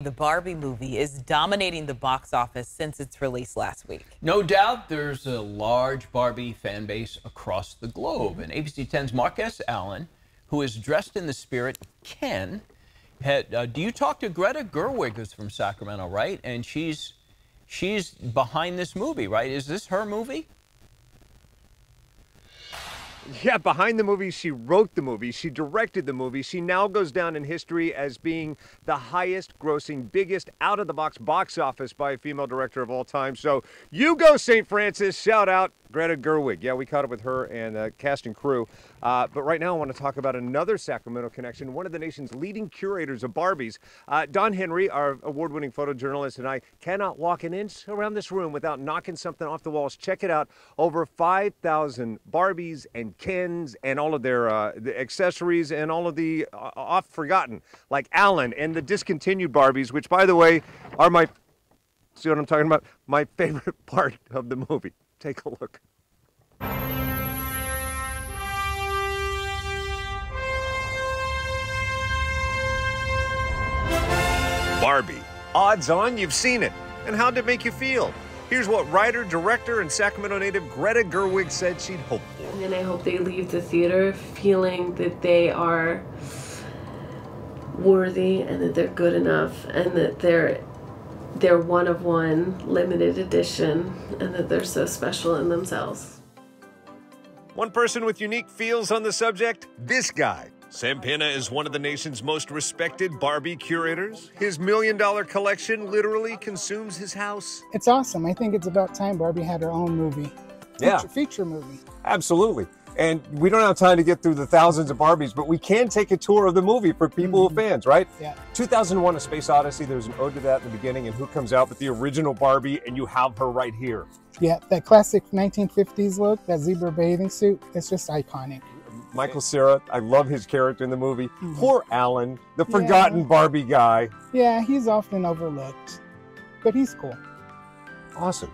The Barbie movie is dominating the box office since its release last week. No doubt there's a large Barbie fan base across the globe. And ABC 10's Mark S. Allen, who is dressed in the spirit of Ken, had, uh, do you talk to Greta Gerwig, who's from Sacramento, right? And she's she's behind this movie, right? Is this her movie? Yeah, behind the movie, she wrote the movie, she directed the movie. She now goes down in history as being the highest grossing, biggest out of the box box office by a female director of all time. So you go, St. Francis. Shout out Greta Gerwig. Yeah, we caught up with her and the cast and crew. Uh, but right now, I want to talk about another Sacramento connection, one of the nation's leading curators of Barbies. Uh, Don Henry, our award winning photojournalist, and I cannot walk an inch around this room without knocking something off the walls. Check it out over 5,000 Barbies and Kens and all of their uh, the accessories and all of the uh, oft forgotten, like Allan and the discontinued Barbies, which, by the way, are my see what I'm talking about? My favorite part of the movie. Take a look. Barbie. Odds on you've seen it. And how'd it make you feel? Here's what writer, director, and Sacramento native Greta Gerwig said she'd hope for. And I hope they leave the theater feeling that they are worthy and that they're good enough and that they're they're one of one limited edition and that they're so special in themselves. One person with unique feels on the subject this guy. Sam Pena is one of the nation's most respected Barbie curators. His million dollar collection literally consumes his house. It's awesome. I think it's about time Barbie had her own movie. Yeah. Feature, feature movie. Absolutely. And we don't have time to get through the thousands of Barbies, but we can take a tour of the movie for people Mhm. who are fans, right? Yeah. 2001 A Space Odyssey, there's an ode to that in the beginning, and who comes out but the original Barbie, and you have her right here. Yeah, that classic 1950s look, that zebra bathing suit, it's just iconic. Michael Cera, I love his character in the movie. Mhm. Poor Allan, the Yeah. forgotten Barbie guy. Yeah, he's often overlooked, but he's cool. Awesome.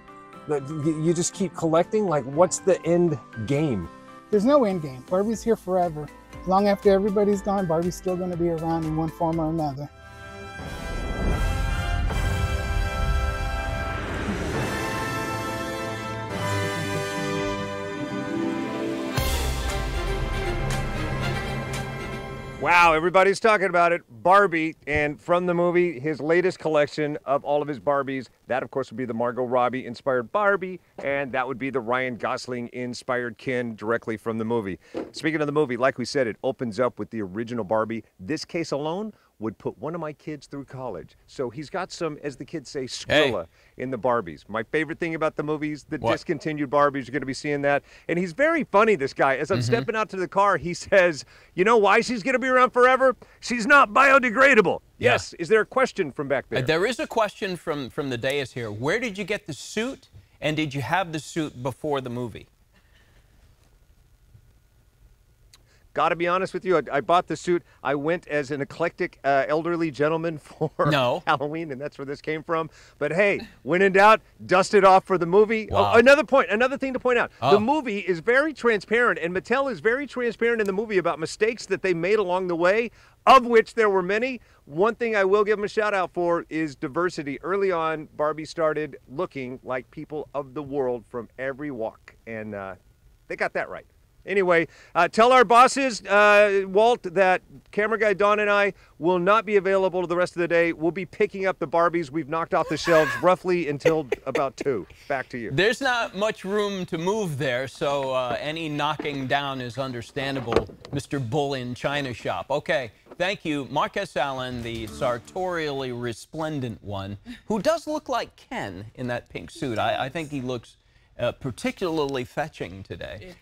You just keep collecting? Like, what's the end game? There's no end game. Barbie's here forever. Long after everybody's gone, Barbie's still going to be around in one form or another. Wow, everybody's talking about it. Barbie, and from the movie, his latest collection of all of his Barbies. That, of course, would be the Margot Robbie inspired Barbie, and that would be the Ryan Gosling inspired Ken directly from the movie. Speaking of the movie, like we said, it opens up with the original Barbie. This case alone would put one of my kids through college. So he's got some, as the kids say, Skrilla in the Barbies. My favorite thing about the movies, the What? discontinued Barbies, you're going to be seeing that. And he's very funny, this guy. As I'm stepping out to the car, he says, You know why she's going to be around forever? She's not biodegradable. Yeah. Yes. Is there a question from back Uh, there? There is a question from, from the dais here. Where did you get the suit, and did you have the suit before the movie? Got to be honest with you, I, I bought the suit. I went as an eclectic uh, elderly gentleman for No. Halloween, and that's where this came from. But hey, when in doubt, dust it off for the movie. Wow. Oh, another point, another thing to point out: Oh. the movie is very transparent, and Mattel is very transparent in the movie about mistakes that they made along the way, of which there were many. One thing I will give them a shout out for is diversity. Early on, Barbie started looking like people of the world from every walk, and uh, they got that right. Anyway, uh, tell our bosses, uh, Walt, that camera guy Don and I will not be available to the rest of the day. We'll be picking up the Barbies we've knocked off the shelves roughly until about 2. Back to you. There's not much room to move there, so uh, any knocking down is understandable, Mr. Bull in China Shop. Okay, thank you. Mark S. Allen, the sartorially resplendent one, who does look like Ken in that pink suit. I, I think he looks uh, particularly fetching today.